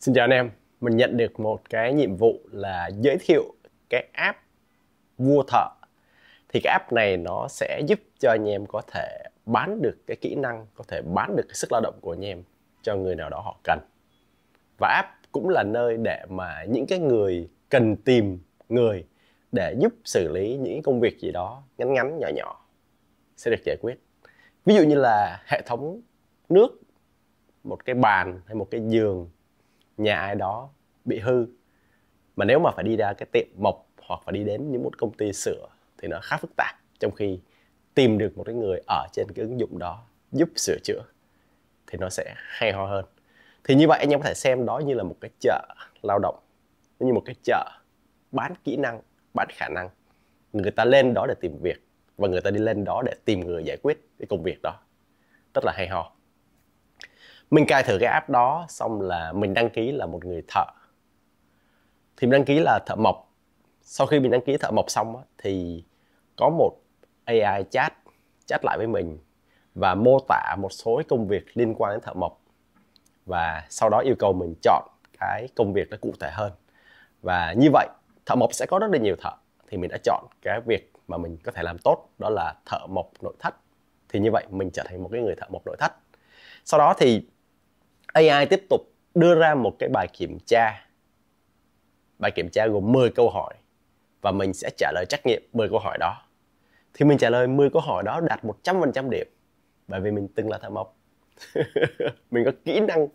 Xin chào anh em, mình nhận được một cái nhiệm vụ là giới thiệu cái app Vua Thợ. Thì cái app này nó sẽ giúp cho anh em có thể bán được cái kỹ năng, có thể bán được cái sức lao động của anh em cho người nào đó họ cần. Và app cũng là nơi để mà những cái người cần tìm người để giúp xử lý những công việc gì đó ngắn ngắn nhỏ nhỏ sẽ được giải quyết. Ví dụ như là hệ thống nước, một cái bàn hay một cái giường nhà ai đó bị hư. Mà nếu mà phải đi ra cái tiệm mộc hoặc phải đi đến những một công ty sửa thì nó khá phức tạp, trong khi tìm được một cái người ở trên cái ứng dụng đó giúp sửa chữa thì nó sẽ hay ho hơn. Thì như vậy anh em có thể xem đó như là một cái chợ lao động như một cái chợ bán kỹ năng, bán khả năng. Người ta lên đó để tìm việc và người ta đi lên đó để tìm người giải quyết cái công việc đó. Rất là hay ho mình cài thử cái app đó xong là mình đăng ký là một người thợ. Thì mình đăng ký là thợ mộc. Sau khi mình đăng ký thợ mộc xong á, thì có một AI chat chat lại với mình và mô tả một số công việc liên quan đến thợ mộc. Và sau đó yêu cầu mình chọn cái công việc nó cụ thể hơn. Và như vậy thợ mộc sẽ có rất là nhiều thợ. Thì mình đã chọn cái việc mà mình có thể làm tốt đó là thợ mộc nội thất. Thì như vậy mình trở thành một cái người thợ mộc nội thất. Sau đó thì AI tiếp tục đưa ra một cái bài kiểm tra. Bài kiểm tra gồm 10 câu hỏi và mình sẽ trả lời trắc nghiệm 10 câu hỏi đó. Thì mình trả lời 10 câu hỏi đó đạt 100% điểm bởi vì mình từng là thợ mộc. mình có kỹ năng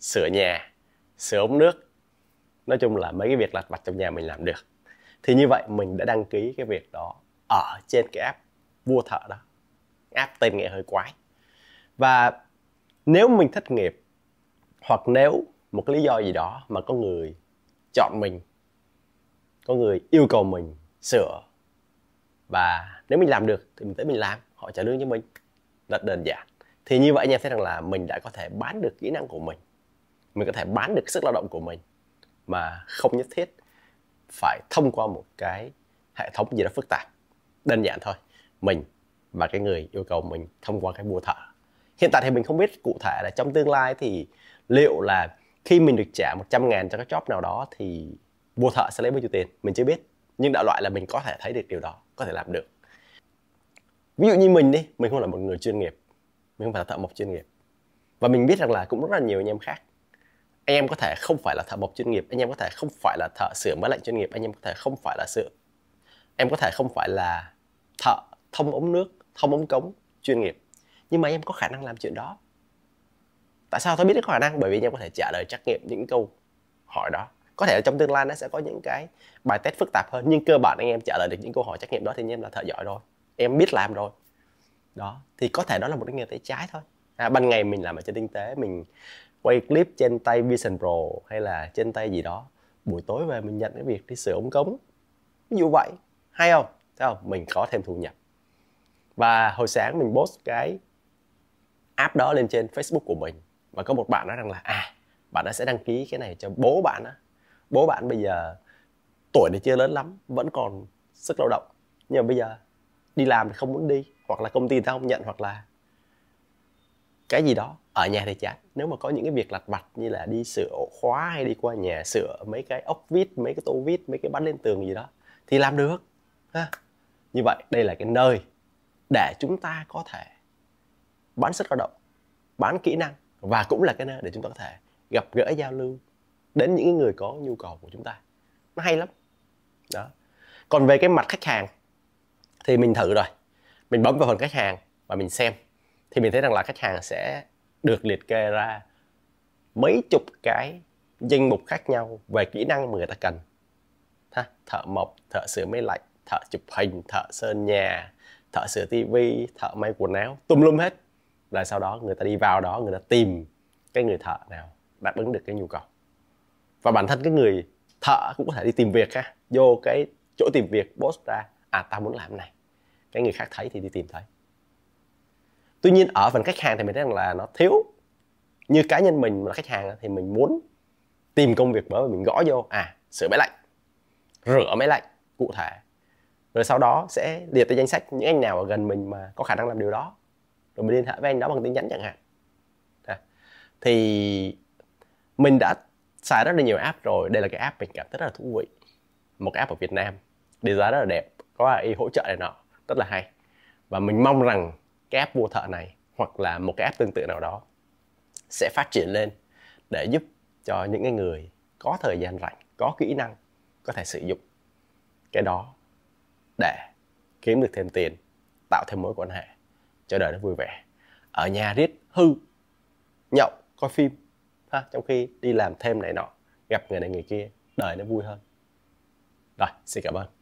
sửa nhà, sửa ống nước. Nói chung là mấy cái việc lặt vặt trong nhà mình làm được. Thì như vậy mình đã đăng ký cái việc đó ở trên cái app vua thợ đó. App tên nghe hơi quái. Và nếu mình thất nghiệp hoặc nếu một cái lý do gì đó mà có người chọn mình, có người yêu cầu mình sửa, và nếu mình làm được thì mình tới mình làm, họ trả lương cho mình. Rất đơn giản. Thì như vậy anh em thấy rằng là mình đã có thể bán được kỹ năng của mình. Mình có thể bán được sức lao động của mình mà không nhất thiết phải thông qua một cái hệ thống gì đó phức tạp. Đơn giản thôi. Mình và cái người yêu cầu mình thông qua cái bùa thợ. Hiện tại thì mình không biết cụ thể là trong tương lai thì liệu là khi mình được trả 100 ngàn cho cái job nào đó thì vua thợ sẽ lấy bao nhiêu tiền? Mình chưa biết. Nhưng đại loại là mình có thể thấy được điều đó, có thể làm được. Ví dụ như mình đi, mình không là một người chuyên nghiệp. Mình không phải là thợ mộc chuyên nghiệp. Và mình biết rằng là cũng rất là nhiều anh em khác. Anh em có thể không phải là thợ mộc chuyên nghiệp, anh em có thể không phải là thợ sửa máy lạnh chuyên nghiệp, anh em có thể không phải là sửa. Em có thể không phải là thợ thông ống nước, thông ống cống chuyên nghiệp. Nhưng mà em có khả năng làm chuyện đó tại sao tôi biết có khả năng? Bởi vì em có thể trả lời trắc nghiệm những câu hỏi đó. Có thể trong tương lai nó sẽ có những cái bài test phức tạp hơn nhưng cơ bản anh em trả lời được những câu hỏi trắc nghiệm đó thì anh em là thợ giỏi rồi. Em biết làm rồi. Đó thì có thể đó là một cái nghề tay trái thôi. À, ban ngày mình làm ở trên kinh tế mình quay clip trên tay Vision Pro hay là trên tay gì đó. Buổi tối về mình nhận cái việc đi sửa ống cống. Ví dụ vậy. Hay không? Thấy không? Mình có thêm thu nhập. Và hồi sáng mình post cái app đó lên trên Facebook của mình và có một bạn nói rằng là à bạn đã sẽ đăng ký cái này cho bố bạn á. Bố bạn bây giờ tuổi thì chưa lớn lắm, vẫn còn sức lao động. Nhưng mà bây giờ đi làm thì không muốn đi, hoặc là công ty ta không nhận, hoặc là cái gì đó ở nhà thì chán nếu mà có những cái việc lặt vặt như là đi sửa ổ khóa hay đi qua nhà sửa mấy cái ốc vít, mấy cái tô vít, mấy cái bắn lên tường gì đó, thì làm được, ha. Như vậy, đây là cái nơi để chúng ta có thể bán sức lao động, bán kỹ năng và cũng là cái nơi để chúng ta có thể gặp gỡ giao lưu đến những người có nhu cầu của chúng ta. Nó hay lắm. Đó. Còn về cái mặt khách hàng thì mình thử rồi. Mình bấm vào phần khách hàng và mình xem. Thì mình thấy rằng là khách hàng sẽ được liệt kê ra mấy chục cái danh mục khác nhau về kỹ năng mà người ta cần. Ha, thợ mộc thợ sửa máy lạnh thợ chụp hình thợ sơn nhà thợ sửa tivi thợ may quần áo tùm lum hết rồi sau đó người ta đi vào đó, người ta tìm cái người thợ nào đáp ứng được cái nhu cầu. Và bản thân cái người thợ cũng có thể đi tìm việc ha. Vô cái chỗ tìm việc post ra à tao muốn làm này. Cái người khác thấy thì đi tìm thấy tuy nhiên ở phần khách hàng thì mình thấy rằng là nó thiếu. Như cá nhân mình là khách hàng thì mình muốn tìm công việc mới mình gõ vô à sửa máy lạnh, rửa máy lạnh, cụ thể. Rồi sau đó sẽ liệt tới danh sách những anh nào ở gần mình mà có khả năng làm điều đó rồi mình liên hệ với anh đó bằng tin nhắn chẳng hạn. À. thì mình đã xài rất là nhiều app rồi. Đây là cái app mình cảm thấy rất là thú vị. Một cái app ở Việt Nam. Design rất là đẹp. Có AI hỗ trợ này nọ. Rất là hay. Và mình mong rằng cái app vua thợ này hoặc là một cái app tương tự nào đó sẽ phát triển lên để giúp cho những cái người có thời gian rảnh, có kỹ năng có thể sử dụng cái đó để kiếm được thêm tiền, tạo thêm mối quan hệ cho đời nó vui vẻ. Ở nhà riết hư, nhậu, coi phim, ha, trong khi đi làm thêm này nọ, gặp người này người kia, đời nó vui hơn. Rồi, xin cảm ơn.